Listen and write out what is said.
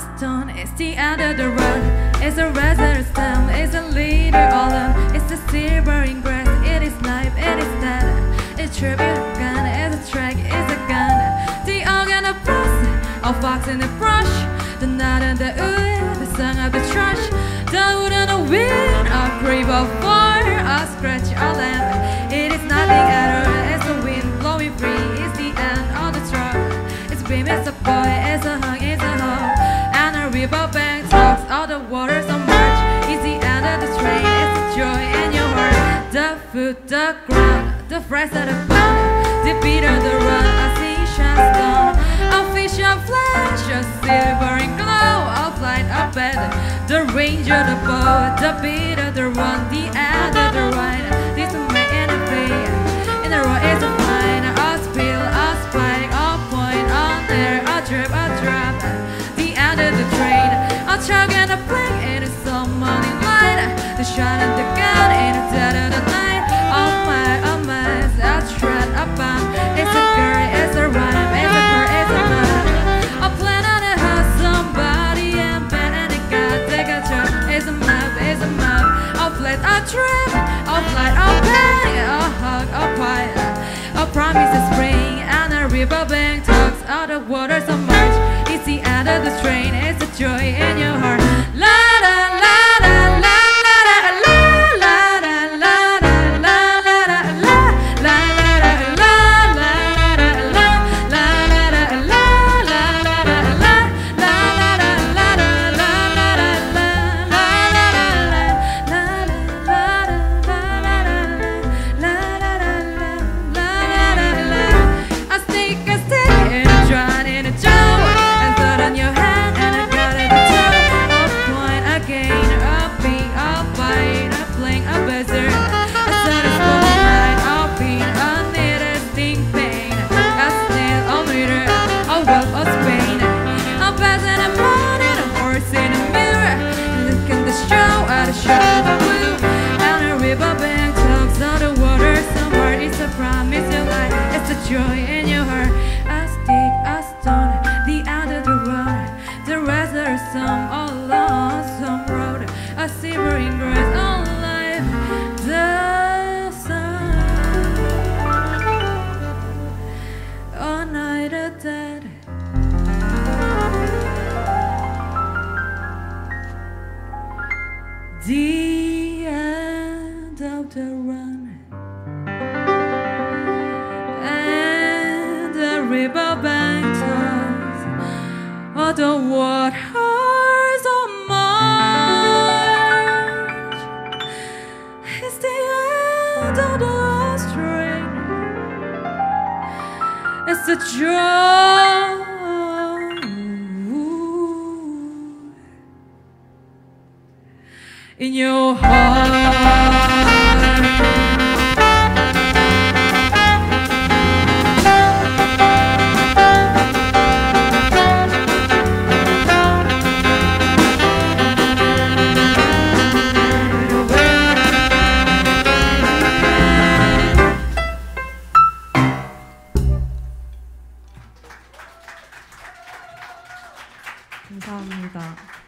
stone, it's the end of the road. It's a resident stem, it's a leader all alone. It's the silvering grass, it is life, it is death. It's tribute gun, it's a track, it's a gun. The organ of brass, a fox in the brush. The night and the wood, the song of the trash. The wood and the wind, a grave of fire, a scratch, a lamp. And a riverbank talks all the water so much. It's the end of the train, it's the joy in your heart. The food, the ground, the fries of the pound. The beat of the run, a sea shines down. A fish of flesh, a silvering glow, a flight of bed. The range of the boat, the beat of the run, the end of the ride. Light. The of gun in the dead of the night. Oh my, oh my, a thread, a bomb. It's a girl, it's a rhyme, it's a her, it's a man. A plan on it has somebody and bed and it got take a trip. It's a map, it's a map. A flat, a trip, a flight, a bang, a hug, a pie. A promise of spring and a riverbank talks out the water so much. It's the end of the train, it's a joy in line. The show of blue. And a riverbank talks on the water somewhere. It's a promise you like, it's a joy in your heart. The end of the run and the riverbank turns all the waters of March. It's the end of the string. It's the joy. In your heart. 감사합니다.